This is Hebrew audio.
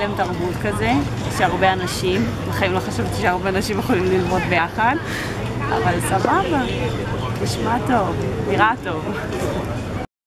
הלם תרבות כזה, יש הרבה אנשים, בחיים לא חשבתי שהרבה אנשים יכולים ללמוד ביחד, אבל סבבה, נשמע טוב, נראה טוב.